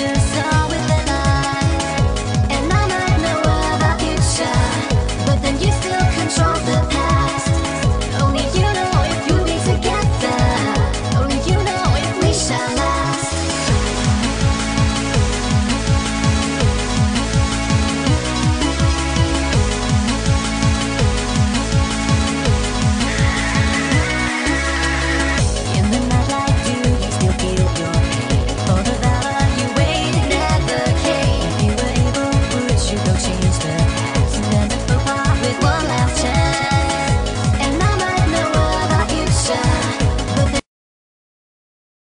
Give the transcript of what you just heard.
just